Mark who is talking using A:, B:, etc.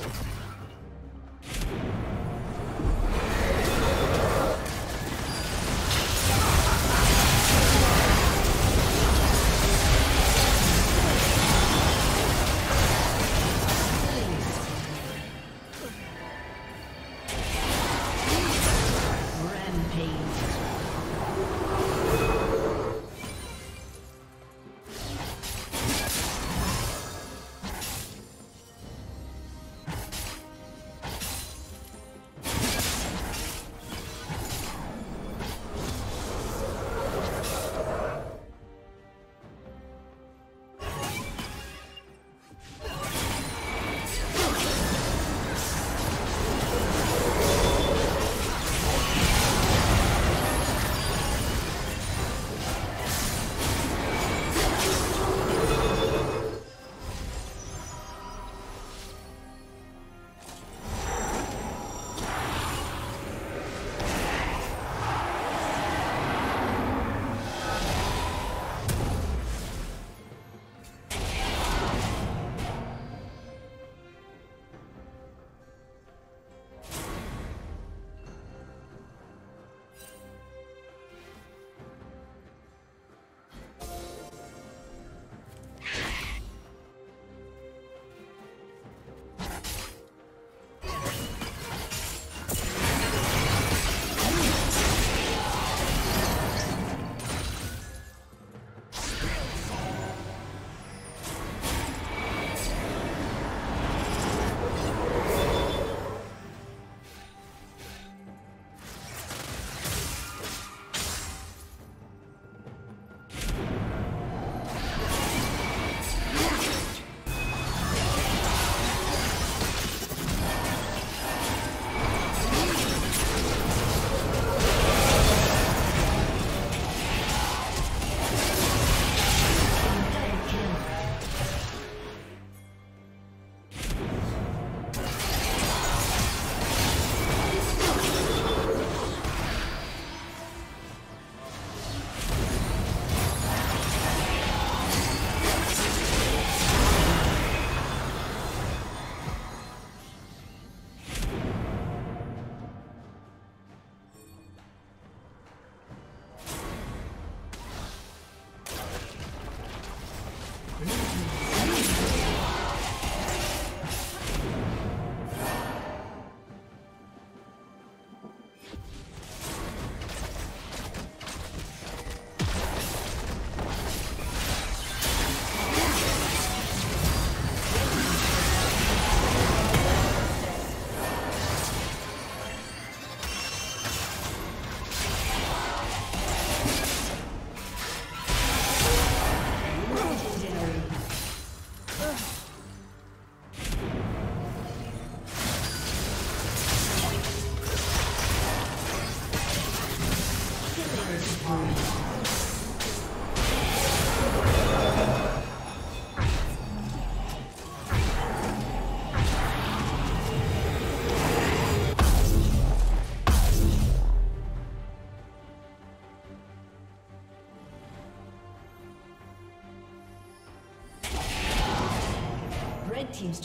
A: Thank you.